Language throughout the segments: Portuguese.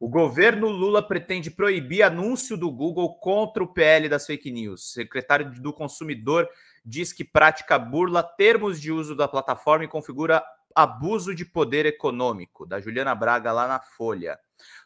O governo Lula pretende proibir anúncio do Google contra o PL das fake news. Secretário do Consumidor diz que prática burla termos de uso da plataforma e configura abuso de poder econômico, da Juliana Braga lá na Folha.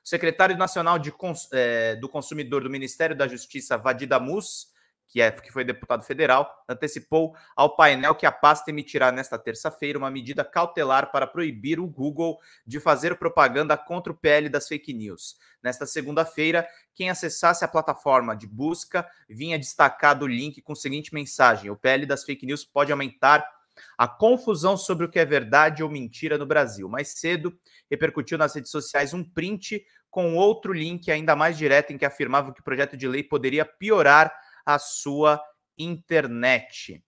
O secretário nacional de, é, do Consumidor do Ministério da Justiça, Vadida Mus, que, é, que foi deputado federal, antecipou ao painel que a pasta emitirá nesta terça-feira uma medida cautelar para proibir o Google de fazer propaganda contra o PL das fake news. Nesta segunda-feira, quem acessasse a plataforma de busca vinha destacado o link com a seguinte mensagem: o PL das fake news pode aumentar a confusão sobre o que é verdade ou mentira no Brasil. Mais cedo, repercutiu nas redes sociais um print com outro link ainda mais direto em que afirmava que o projeto de lei poderia piorar a sua internet.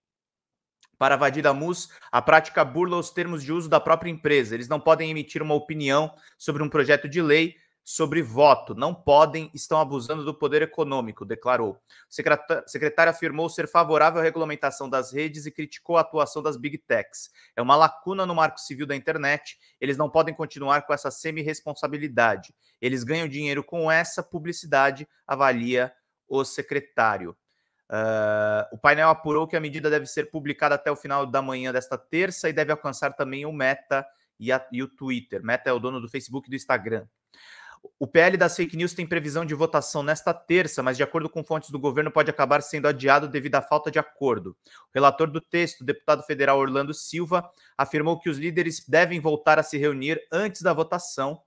Para Vadida Mus, a prática burla os termos de uso da própria empresa. Eles não podem emitir uma opinião sobre um projeto de lei sobre voto. Não podem, estão abusando do poder econômico, declarou. O secretário afirmou ser favorável à regulamentação das redes e criticou a atuação das big techs. É uma lacuna no marco civil da internet. Eles não podem continuar com essa semi-responsabilidade. Eles ganham dinheiro com essa publicidade, avalia o secretário. Uh, o painel apurou que a medida deve ser publicada até o final da manhã desta terça e deve alcançar também o Meta e, a, e o Twitter. Meta é o dono do Facebook e do Instagram. O PL das fake news tem previsão de votação nesta terça, mas de acordo com fontes do governo pode acabar sendo adiado devido à falta de acordo. O relator do texto, o deputado federal Orlando Silva, afirmou que os líderes devem voltar a se reunir antes da votação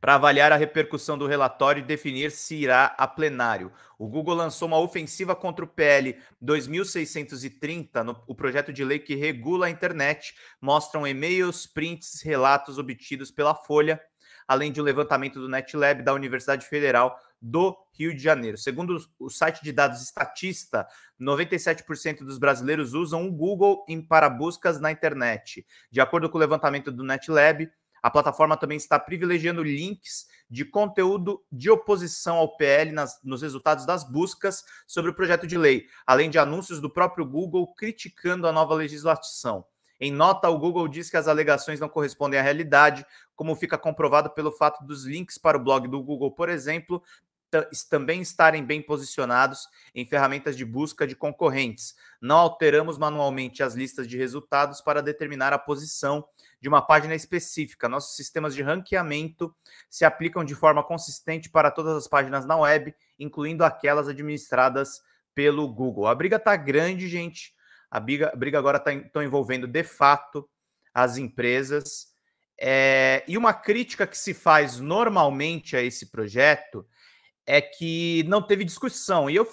para avaliar a repercussão do relatório e definir se irá a plenário. O Google lançou uma ofensiva contra o PL 2630, no, o projeto de lei que regula a internet, mostram e-mails, prints, relatos obtidos pela Folha, além de um levantamento do NetLab da Universidade Federal do Rio de Janeiro. Segundo o site de dados Estatista, 97% dos brasileiros usam o Google para buscas na internet. De acordo com o levantamento do NetLab, a plataforma também está privilegiando links de conteúdo de oposição ao PL nas, nos resultados das buscas sobre o projeto de lei, além de anúncios do próprio Google criticando a nova legislação. Em nota, o Google diz que as alegações não correspondem à realidade, como fica comprovado pelo fato dos links para o blog do Google, por exemplo, também estarem bem posicionados em ferramentas de busca de concorrentes. Não alteramos manualmente as listas de resultados para determinar a posição de uma página específica. Nossos sistemas de ranqueamento se aplicam de forma consistente para todas as páginas na web, incluindo aquelas administradas pelo Google. A briga está grande, gente. A briga, a briga agora está envolvendo de fato as empresas. É, e uma crítica que se faz normalmente a esse projeto é que não teve discussão. E eu